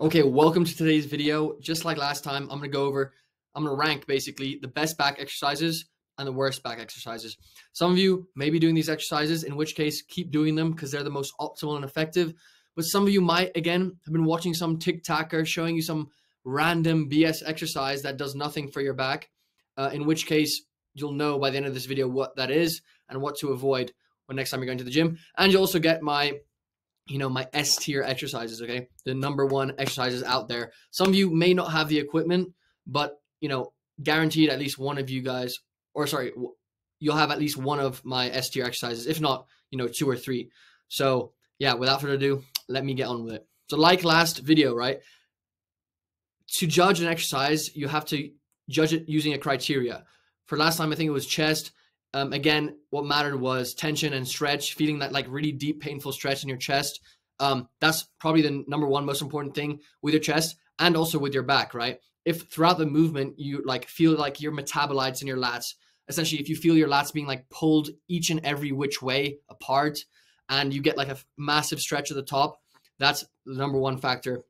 Okay, welcome to today's video. Just like last time, I'm gonna go over, I'm gonna rank basically the best back exercises and the worst back exercises. Some of you may be doing these exercises, in which case keep doing them because they're the most optimal and effective. But some of you might, again, have been watching some TikToker showing you some random BS exercise that does nothing for your back, uh, in which case you'll know by the end of this video what that is and what to avoid when next time you're going to the gym. And you'll also get my you know, my S tier exercises, okay? The number one exercises out there. Some of you may not have the equipment, but, you know, guaranteed at least one of you guys, or sorry, you'll have at least one of my S tier exercises, if not, you know, two or three. So, yeah, without further ado, let me get on with it. So, like last video, right? To judge an exercise, you have to judge it using a criteria. For last time, I think it was chest. Um, again, what mattered was tension and stretch, feeling that like really deep, painful stretch in your chest. Um, that's probably the number one most important thing with your chest and also with your back, right? If throughout the movement you like feel like your metabolites in your lats, essentially, if you feel your lats being like pulled each and every which way apart, and you get like a massive stretch at the top, that's the number one factor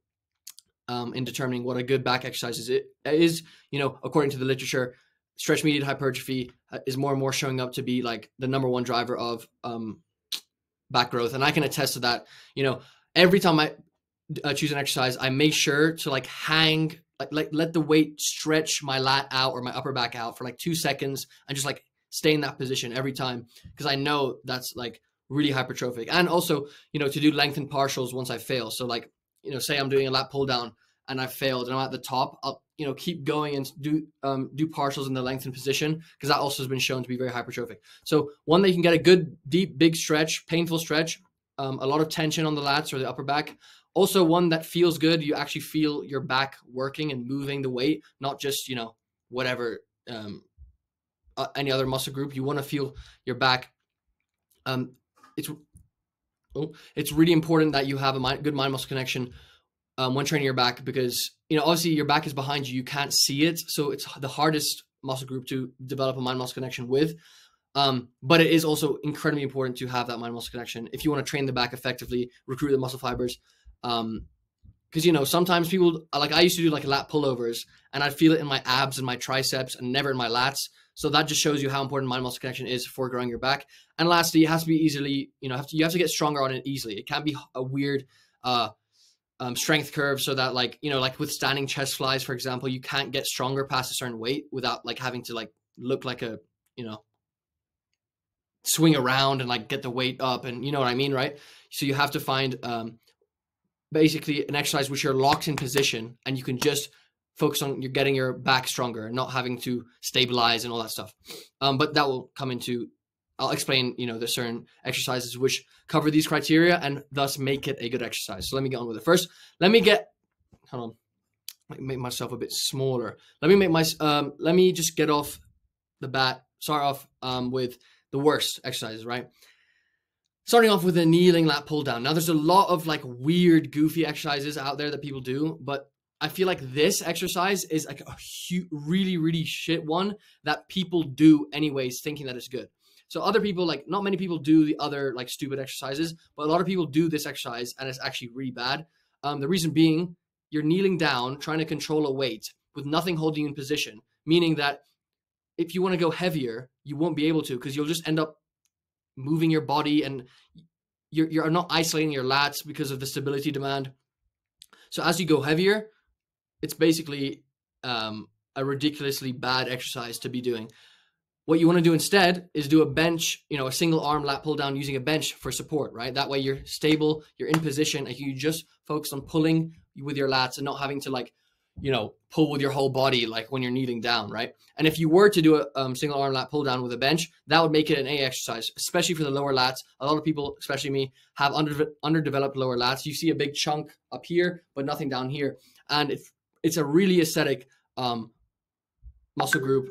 um, in determining what a good back exercise is. It is, you know, according to the literature, stretch mediated hypertrophy uh, is more and more showing up to be like the number one driver of um, back growth. And I can attest to that. You know, every time I uh, choose an exercise, I make sure to like hang, like, like let the weight stretch my lat out or my upper back out for like two seconds and just like stay in that position every time because I know that's like really hypertrophic. And also, you know, to do lengthened partials once I fail. So like, you know, say I'm doing a lat pull down and I failed and I'm at the top, I'll you know keep going and do um, do partials in the lengthened position because that also has been shown to be very hypertrophic. So one that you can get a good deep big stretch, painful stretch, um, a lot of tension on the lats or the upper back. Also one that feels good. You actually feel your back working and moving the weight, not just you know whatever um, uh, any other muscle group. You want to feel your back. Um, it's oh, it's really important that you have a mind, good mind muscle connection um, when training your back because you know obviously your back is behind you. You can't see it. So it's the hardest muscle group to develop a mind muscle connection with. Um, but it is also incredibly important to have that mind muscle connection if you want to train the back effectively recruit the muscle fibers. Um, because you know sometimes people like i used to do like lat pullovers and i'd feel it in my abs and my triceps and never in my lats. So that just shows you how important mind muscle connection is for growing your back. And lastly it has to be easily you know have to, you have to get stronger on it easily. It can't be a weird uh um, strength curve so that like you know like with standing chest flies for example you can't get stronger past a certain weight without like having to like look like a you know swing around and like get the weight up and you know what i mean right? So you have to find um basically an exercise which you're locked in position and you can just focus on you're getting your back stronger and not having to stabilize and all that stuff. Um but that will come into I'll explain, you know, the certain exercises which cover these criteria and thus make it a good exercise. So let me get on with it. First, let me get, hold on, make myself a bit smaller. Let me make my, um, let me just get off the bat, start off um, with the worst exercises, right? Starting off with a kneeling lat pull down. Now, there's a lot of like weird, goofy exercises out there that people do, but I feel like this exercise is like a huge, really, really shit one that people do anyways, thinking that it's good. So other people, like not many people do the other like stupid exercises, but a lot of people do this exercise and it's actually really bad. Um, the reason being you're kneeling down trying to control a weight with nothing holding you in position, meaning that if you want to go heavier, you won't be able to because you'll just end up moving your body and you're, you're not isolating your lats because of the stability demand. So as you go heavier, it's basically um, a ridiculously bad exercise to be doing. What you want to do instead is do a bench, you know, a single arm lat pull down using a bench for support, right? That way you're stable, you're in position, and you just focus on pulling with your lats and not having to like, you know, pull with your whole body like when you're kneeling down, right? And if you were to do a um, single arm lat pull down with a bench, that would make it an A exercise, especially for the lower lats. A lot of people, especially me, have under, underdeveloped lower lats. You see a big chunk up here, but nothing down here, and it's it's a really aesthetic um, muscle group.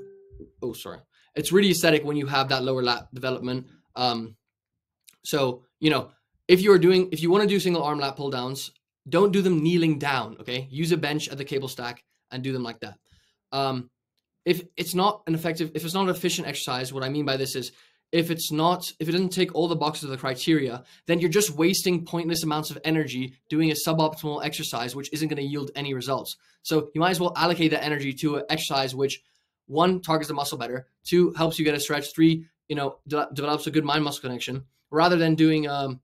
Oh, sorry it's really aesthetic when you have that lower lat development. Um, so you know, if you are doing, if you want to do single arm lat pull downs, don't do them kneeling down. Okay, use a bench at the cable stack and do them like that. Um, if it's not an effective, if it's not an efficient exercise, what I mean by this is if it's not if it doesn't take all the boxes of the criteria then you're just wasting pointless amounts of energy doing a suboptimal exercise which isn't going to yield any results so you might as well allocate that energy to an exercise which one targets the muscle better. Two helps you get a stretch. Three you know de- develops a good mind muscle connection. Rather than doing um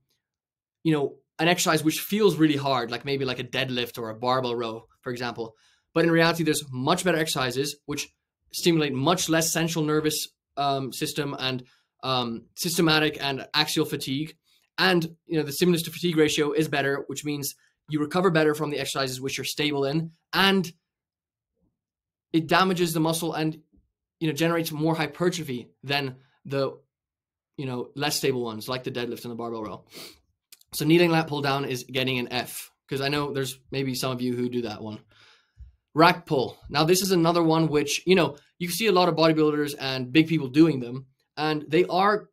you know an exercise which feels really hard like maybe like a deadlift or a barbell row for example. But in reality there's much better exercises which stimulate much less central nervous um, system and um, systematic and axial fatigue. And you know the stimulus to fatigue ratio is better, which means you recover better from the exercises which you're stable in, and it damages the muscle and you know generates more hypertrophy than the you know less stable ones like the deadlift and the barbell row. So kneeling lat pull down is getting an F because I know there's maybe some of you who do that one. Rack pull. Now this is another one which you know you see a lot of bodybuilders and big people doing them, and they are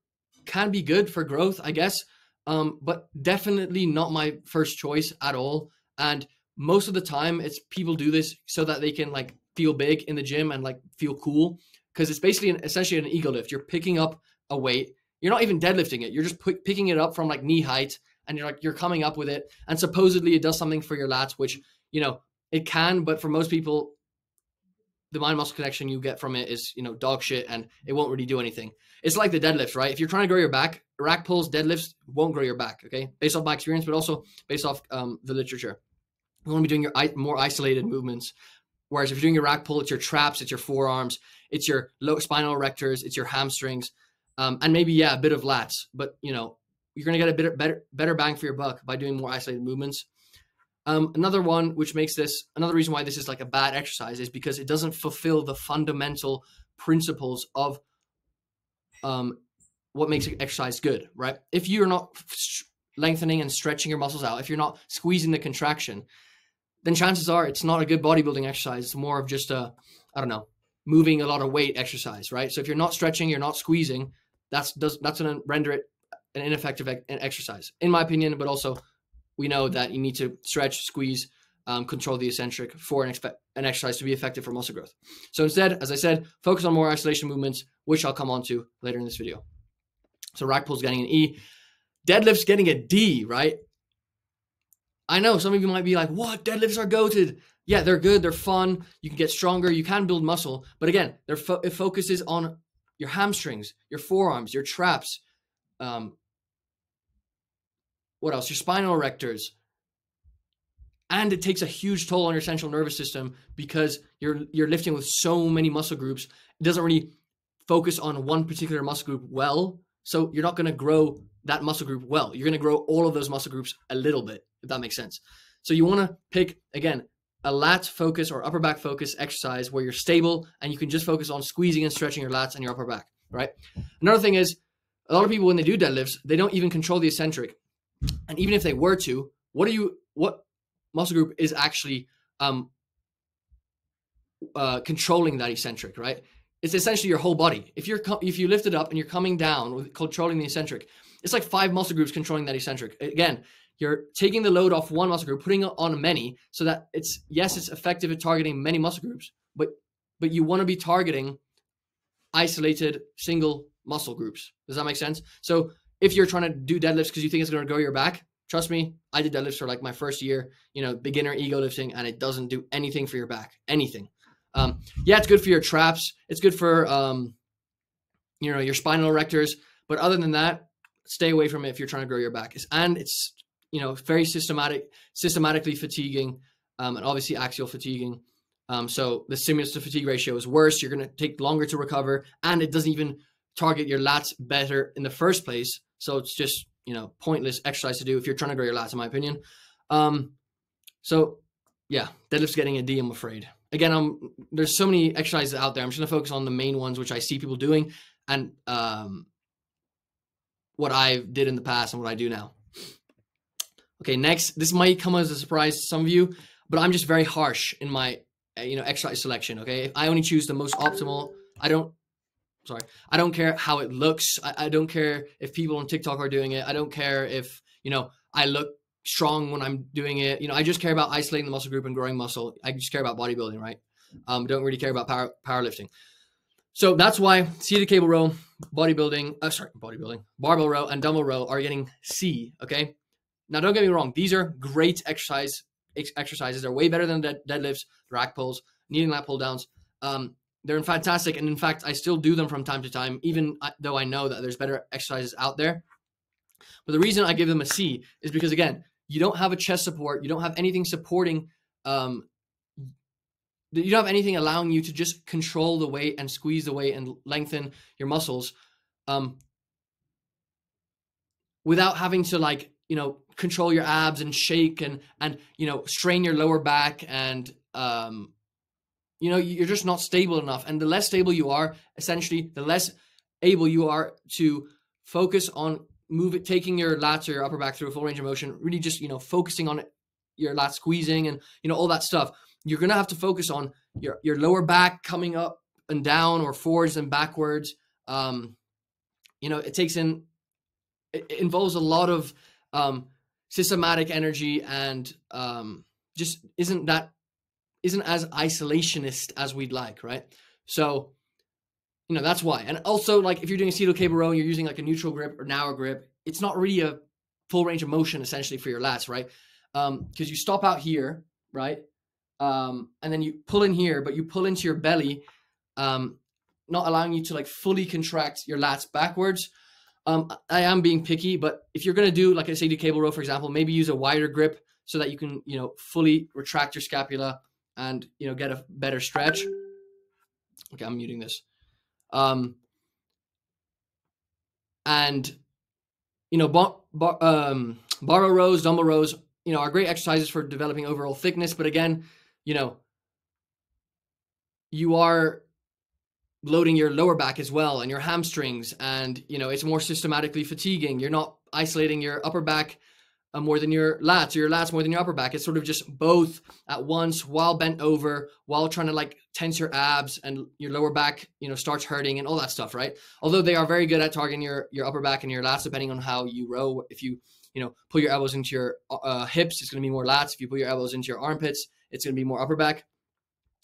can be good for growth, I guess, um, but definitely not my first choice at all. And most of the time, it's people do this so that they can like feel big in the gym and like feel cool because it's basically an, essentially an ego lift. You're picking up a weight. You're not even deadlifting it. You're just p- picking it up from like knee height, and you're like you're coming up with it. And supposedly it does something for your lats, which you know it can, but for most people, the mind muscle connection you get from it is you know dog shit and it won't really do anything it's like the deadlift right if you're trying to grow your back rack pulls deadlifts won't grow your back okay based off my experience but also based off um, the literature you want to be doing your more isolated movements whereas if you're doing your rack pull it's your traps it's your forearms it's your low spinal erectors it's your hamstrings um, and maybe yeah a bit of lats but you know you're going to get a bit better better bang for your buck by doing more isolated movements um, another one which makes this another reason why this is like a bad exercise is because it doesn't fulfill the fundamental principles of um, what makes exercise good, right? If you're not lengthening and stretching your muscles out, if you're not squeezing the contraction, then chances are it's not a good bodybuilding exercise. It's more of just a, I don't know, moving a lot of weight exercise, right? So if you're not stretching, you're not squeezing, that's does that's going to render it an ineffective exercise, in my opinion. But also, we know that you need to stretch, squeeze, um, control the eccentric for an, expe- an exercise to be effective for muscle growth. So instead, as I said, focus on more isolation movements, which I'll come on to later in this video. So rack pull's getting an E. Deadlift's getting a D, right? I know some of you might be like, what? Deadlifts are goated. Yeah, they're good. They're fun. You can get stronger. You can build muscle. But again, fo- it focuses on your hamstrings, your forearms, your traps, um, what else? Your spinal erectors. And it takes a huge toll on your central nervous system because you're you're lifting with so many muscle groups. It doesn't really focus on one particular muscle group well. So you're not going to grow that muscle group well. You're going to grow all of those muscle groups a little bit, if that makes sense. So you want to pick again a lat focus or upper back focus exercise where you're stable and you can just focus on squeezing and stretching your lats and your upper back, right? Another thing is a lot of people when they do deadlifts, they don't even control the eccentric. And even if they were to, what are you what muscle group is actually um, uh, controlling that eccentric, right? It's essentially your whole body. If you're if you lift it up and you're coming down with controlling the eccentric, it's like five muscle groups controlling that eccentric. Again, you're taking the load off one muscle group, putting it on many, so that it's yes, it's effective at targeting many muscle groups, but but you want to be targeting isolated single muscle groups. Does that make sense? So if you're trying to do deadlifts because you think it's going to grow your back, trust me, I did deadlifts for like my first year, you know, beginner ego lifting, and it doesn't do anything for your back, anything. Um, yeah, it's good for your traps. It's good for, um, you know, your spinal erectors. But other than that, stay away from it if you're trying to grow your back. And it's, you know, very systematic, systematically fatiguing, um, and obviously axial fatiguing. Um, so the stimulus to fatigue ratio is worse. You're going to take longer to recover, and it doesn't even target your lats better in the first place. So it's just you know pointless exercise to do if you're trying to grow your lats, in my opinion. Um, so yeah, deadlift's getting a D, I'm afraid. Again, I'm, there's so many exercises out there. I'm just gonna focus on the main ones which I see people doing and um, what I did in the past and what I do now. Okay, next, this might come as a surprise to some of you, but I'm just very harsh in my uh, you know exercise selection. Okay, I only choose the most optimal. I don't sorry. I don't care how it looks. I, I don't care if people on TikTok are doing it. I don't care if, you know, I look strong when I'm doing it. You know, I just care about isolating the muscle group and growing muscle. I just care about bodybuilding, right? Um, don't really care about power powerlifting. So that's why seated cable row, bodybuilding, uh, sorry, bodybuilding, barbell row, and dumbbell row are getting C. Okay. Now, don't get me wrong; these are great exercise ex- exercises. They're way better than dead- deadlifts, rack pulls, kneeling lat pull downs. Um, they're fantastic, and in fact, I still do them from time to time, even though I know that there's better exercises out there. But the reason I give them a C is because again, you don't have a chest support, you don't have anything supporting um, you don't have anything allowing you to just control the weight and squeeze the weight and lengthen your muscles um, without having to like you know control your abs and shake and and you know strain your lower back and um, you know you're just not stable enough. And the less stable you are essentially the less able you are to focus on move it taking your lats or your upper back through a full range of motion really just you know focusing on it, your lat squeezing and you know all that stuff you're going to have to focus on your, your lower back coming up and down or forwards and backwards. Um, you know, it takes in, it, involves a lot of um, systematic energy and um, just isn't that, isn't as isolationist as we'd like, right? So, you know, that's why. And also, like, if you're doing a seated cable row and you're using like a neutral grip or narrow grip, it's not really a full range of motion essentially for your lats, right? Because um, you stop out here, right? Um, and then you pull in here, but you pull into your belly, um, not allowing you to like fully contract your lats backwards. Um, I am being picky, but if you're gonna do like I say, do cable row, for example, maybe use a wider grip so that you can you know fully retract your scapula and you know get a better stretch. Okay, I'm muting this. Um, and you know, bar, bar, um, rows, dumbbell rows, you know, are great exercises for developing overall thickness. But again, you know, you are loading your lower back as well and your hamstrings and you know it's more systematically fatiguing. You're not isolating your upper back uh, more than your lats or your lats more than your upper back. It's sort of just both at once while bent over while trying to like tense your abs and your lower back you know starts hurting and all that stuff right? Although they are very good at targeting your your upper back and your lats depending on how you row. If you you know pull your elbows into your uh, hips it's going to be more lats. If you put your elbows into your armpits it's going to be more upper back.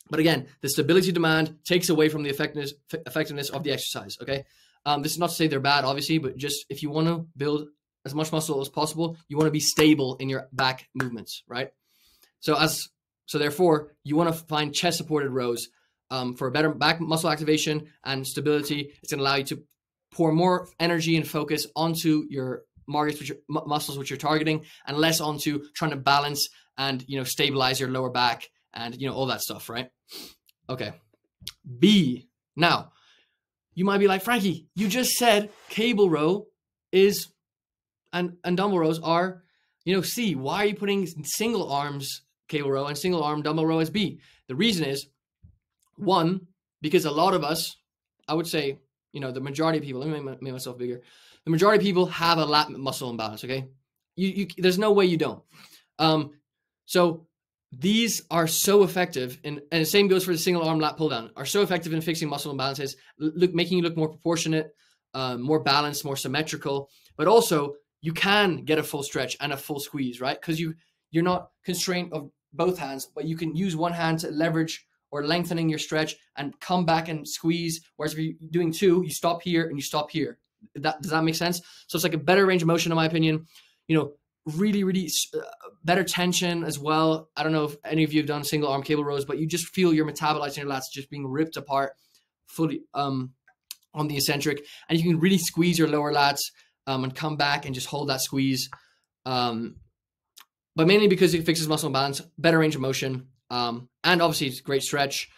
But again, the stability demand takes away from the effectiveness effectiveness of the exercise. Okay, um, this is not to say they're bad, obviously, but just if you want to build as much muscle as possible, you want to be stable in your back movements, right? So as so therefore, you want to find chest supported rows um, for better back muscle activation and stability. It's going to allow you to pour more energy and focus onto your markets, which are, muscles which you're targeting, and less onto trying to balance and you know stabilize your lower back and you know all that stuff, right? Okay. B. Now, you might be like, Frankie, you just said cable row is and and dumbbell rows are, you know, C. Why are you putting single arms cable row and single arm dumbbell row as B? The reason is one, because a lot of us, I would say, you know, the majority of people, let me make, make myself bigger. The majority of people have a lat muscle imbalance, okay? You, you there's no way you don't. Um, so these are so effective, and, and the same goes for the single arm lat pull down, are so effective in fixing muscle imbalances, look, making you look more proportionate, uh, more balanced, more symmetrical. But also, you can get a full stretch and a full squeeze, right? Because you you're not constrained of both hands, but you can use one hand to leverage or lengthening your stretch and come back and squeeze. Whereas if you're doing two, you stop here and you stop here. That does that make sense? So it's like a better range of motion, in my opinion. You know, really, really uh, better tension as well. I don't know if any of you have done single arm cable rows, but you just feel your metabolizing your lats just being ripped apart fully um, on the eccentric, and you can really squeeze your lower lats um, and come back and just hold that squeeze. Um, but mainly because it fixes muscle balance, better range of motion, um, and obviously it's great stretch.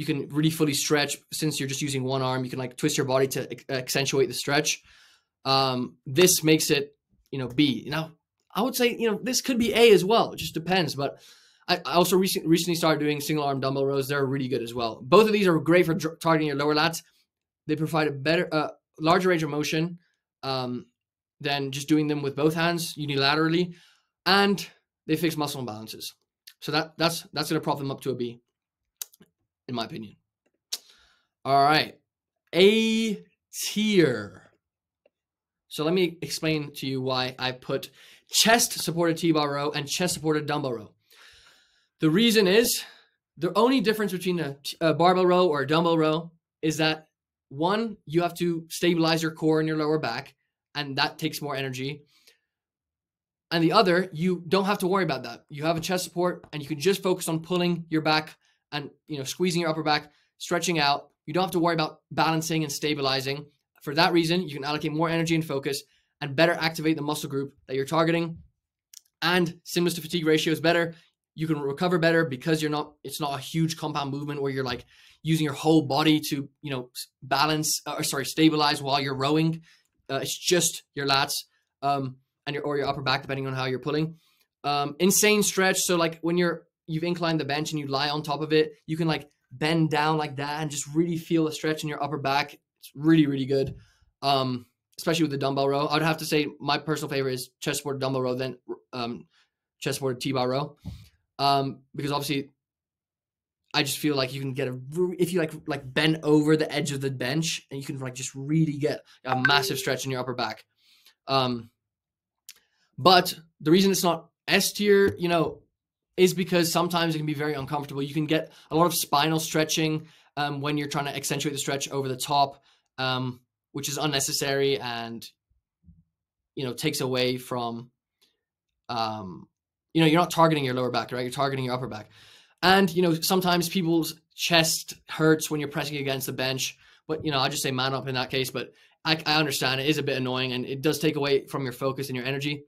You can really fully stretch since you're just using one arm. You can like twist your body to accentuate the stretch. Um, this makes it, you know, B. Now I would say, you know, this could be A as well. It just depends. But I, I also recently recently started doing single arm dumbbell rows. They're really good as well. Both of these are great for targeting your lower lats. They provide a better, uh, larger range of motion um, than just doing them with both hands unilaterally, and they fix muscle imbalances. So that that's that's going to prop them up to a B, in my opinion. All right, A tier. So let me explain to you why I put chest supported T-bar row and chest supported dumbbell row. The reason is the only difference between a, a barbell row or a dumbbell row is that one, you have to stabilize your core and your lower back, and that takes more energy. And the other, you don't have to worry about that. You have a chest support, and you can just focus on pulling your back and you know squeezing your upper back, stretching out. You don't have to worry about balancing and stabilizing. For that reason, you can allocate more energy and focus and better activate the muscle group that you're targeting. And stimulus to fatigue ratio is better. You can recover better because you're not. It's not a huge compound movement where you're like using your whole body to you know balance uh, or sorry stabilize while you're rowing. Uh, it's just your lats um, and your or your upper back depending on how you're pulling. Um, insane stretch. So like when you're you've inclined the bench and you lie on top of it, you can like bend down like that and just really feel the stretch in your upper back. It's really really good. Um, especially with the dumbbell row. I'd have to say my personal favorite is chest supported dumbbell row, then um, chest supported T bar row, um, because obviously I just feel like you can get a if you like like bend over the edge of the bench and you can like just really get a massive stretch in your upper back. Um, but the reason it's not S tier, you know, is because sometimes it can be very uncomfortable. You can get a lot of spinal stretching um, when you're trying to accentuate the stretch over the top, um, which is unnecessary and you know takes away from um, you know you're not targeting your lower back, right? You're targeting your upper back. And, you know, sometimes people's chest hurts when you're pressing against the bench. But, you know, I just say man up in that case. But I, I understand it is a bit annoying and it does take away from your focus and your energy.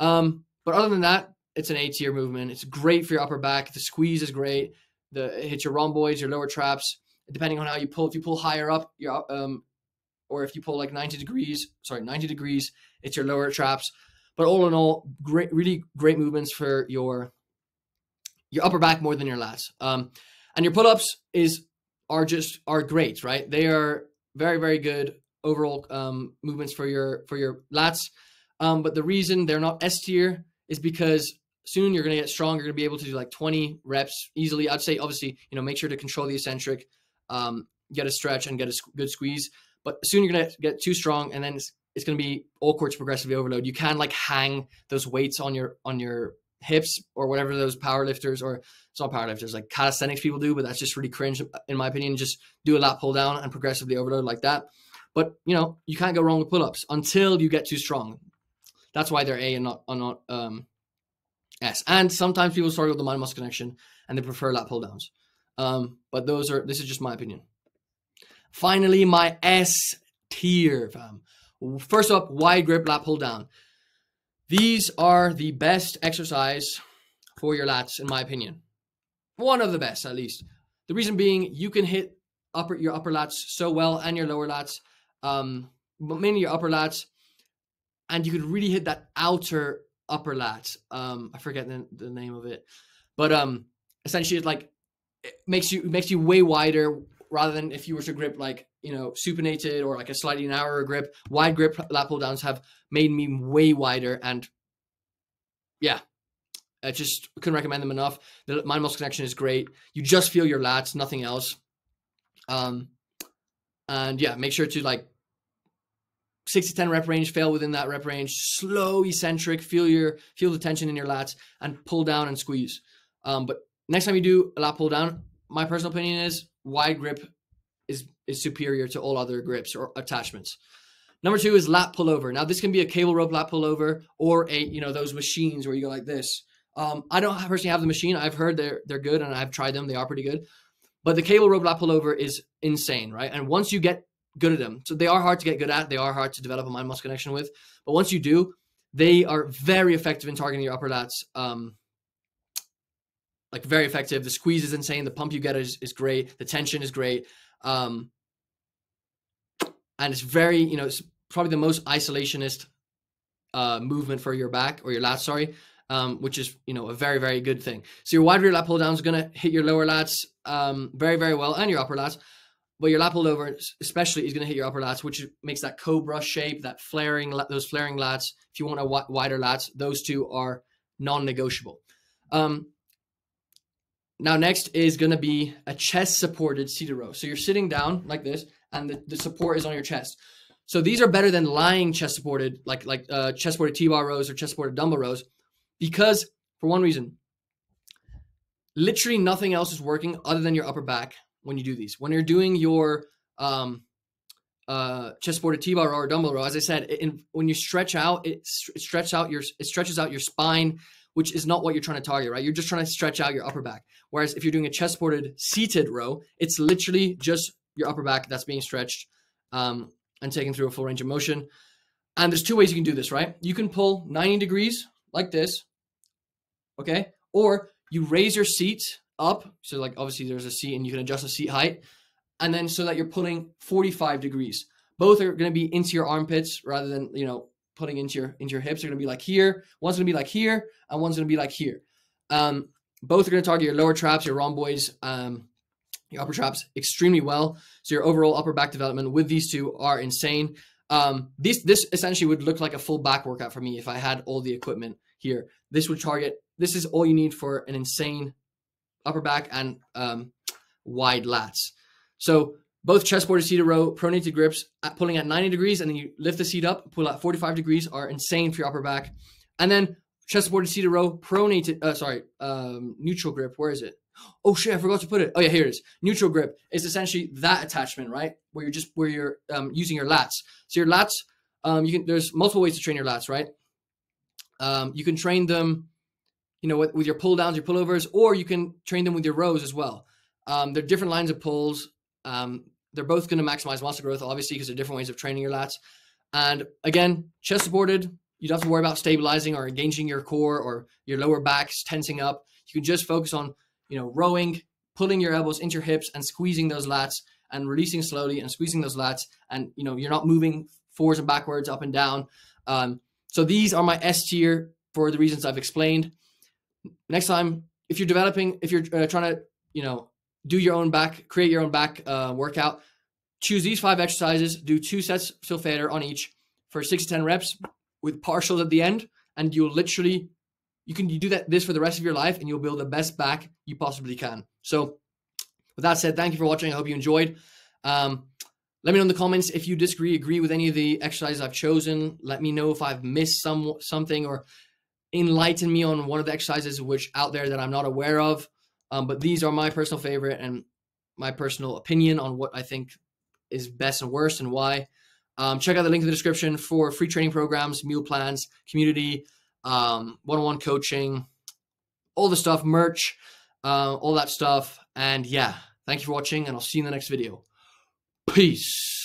Um, but other than that, it's an A tier movement. It's great for your upper back. The squeeze is great. The it hits your rhomboids, your lower traps. Depending on how you pull, if you pull higher up, your um, or if you pull like 90 degrees, sorry, 90 degrees, it's your lower traps. But all in all, great, really great movements for your your upper back more than your lats. Um, and your pull-ups is are just are great, right? They are very very good overall um, movements for your for your lats. Um, but the reason they're not S tier is because soon you're going to get strong. You're going to be able to do like 20 reps easily. I'd say obviously you know make sure to control the eccentric, um, get a stretch and get a good squeeze. But soon you're going to get too strong, and then it's, it's going to be all courts progressively overload. You can like hang those weights on your on your hips or whatever those power lifters or it's not power lifters like calisthenics people do, but that's just really cringe in my opinion. Just do a lat pull down and progressively overload like that. But you know, you can't go wrong with pull-ups until you get too strong. That's why they're A and not not um S. And sometimes people struggle with the mind muscle connection and they prefer lat pull downs. Um, but those are this is just my opinion. Finally, my S tier, fam. First up, wide grip lat pull down. These are the best exercise for your lats, in my opinion. One of the best, at least. The reason being, you can hit upper your upper lats so well and your lower lats, um, but mainly your upper lats, and you could really hit that outer upper lat. Um, I forget the, the name of it, but um, essentially, it like it makes you it makes you way wider rather than if you were to grip like you know supinated or like a slightly narrower grip. Wide grip lat pull downs have made me way wider, and yeah, I just couldn't recommend them enough. The mind muscle connection is great. You just feel your lats, nothing else. Um, and yeah, make sure to like six to ten rep range, fail within that rep range, slow eccentric, feel your feel the tension in your lats, and pull down and squeeze. Um, but next time you do a lat pull down, my personal opinion is wide grip is is superior to all other grips or attachments. Number two is lat pullover. Now this can be a cable rope lat pullover or a you know those machines where you go like this. Um, I don't personally have the machine. I've heard they're they're good and I've tried them. They are pretty good. But the cable rope lat pullover is insane, right? And once you get good at them, so they are hard to get good at. They are hard to develop a mind muscle connection with. But once you do, they are very effective in targeting your upper lats. Um, like very effective. The squeeze is insane. The pump you get is, is great. The tension is great. Um, and it's very, you know, it's probably the most isolationist uh, movement for your back or your lats, sorry, um, which is, you know, a very, very good thing. So your wide rear lat pull down is going to hit your lower lats um, very, very well and your upper lats. But your lat pull over, especially, is going to hit your upper lats, which makes that cobra shape, that flaring, those flaring lats. If you want a wider lats, those two are non-negotiable. Um, now, next is going to be a chest supported seated row. So you're sitting down like this, and the, the support is on your chest. So these are better than lying chest supported, like like uh, chest supported T-bar rows or chest supported dumbbell rows, because for one reason, literally nothing else is working other than your upper back when you do these. When you're doing your um, uh, chest supported T-bar or dumbbell row, as I said, in, when you stretch out, it, it stretches out your it stretches out your spine, which is not what you're trying to target, right? You're just trying to stretch out your upper back. Whereas if you're doing a chest supported seated row, it's literally just your upper back that's being stretched um, and taken through a full range of motion. And there's two ways you can do this, right? You can pull 90 degrees like this, okay? Or you raise your seat up. So like obviously there's a seat and you can adjust the seat height. And then so that you're pulling 45 degrees. Both are going to be into your armpits rather than, you know, putting into your into your hips. They're going to be like here. One's going to be like here and one's going to be like here. Um, both are going to target your lower traps, your rhomboids, um, your upper traps extremely well. So your overall upper back development with these two are insane. Um, this this essentially would look like a full back workout for me if I had all the equipment here. This would target. This is all you need for an insane upper back and um, wide lats. So both chest supported seated row, pronated grips, pulling at 90 degrees, and then you lift the seat up, pull at 45 degrees, are insane for your upper back. And then chest supported seated row, pronated, uh, sorry, um, neutral grip. Where is it? Oh shit, I forgot to put it. Oh yeah, here it is. Neutral grip is essentially that attachment, right? Where you're just where you're um, using your lats. So your lats, um, you can. There's multiple ways to train your lats, right? Um, you can train them, you know, with, with your pull downs, your pullovers, or you can train them with your rows as well. Um, they're different lines of pulls. Um, they're both going to maximize muscle growth, obviously, because they're different ways of training your lats. And again, chest supported, you don't have to worry about stabilizing or engaging your core or your lower backs tensing up. You can just focus on, you know, rowing, pulling your elbows into your hips and squeezing those lats and releasing slowly and squeezing those lats. And, you know, you're not moving forwards and backwards, up and down. Um, so these are my S tier for the reasons I've explained. Next time, if you're developing, if you're uh, trying to, you know, do your own back, create your own back uh, workout, choose these five exercises, do two sets still fader on each for six to 10 reps with partials at the end. And you'll literally, you can do that this for the rest of your life and you'll build the best back you possibly can. So with that said, thank you for watching. I hope you enjoyed. Um, let me know in the comments if you disagree, agree with any of the exercises I've chosen. Let me know if I've missed some something or enlighten me on one of the exercises which out there that I'm not aware of. Um, but these are my personal favorite and my personal opinion on what I think is best and worst and why. Um, check out the link in the description for free training programs, meal plans, community, um, one-on-one coaching, all the stuff, merch, uh, all that stuff. And yeah, thank you for watching, and I'll see you in the next video. Peace.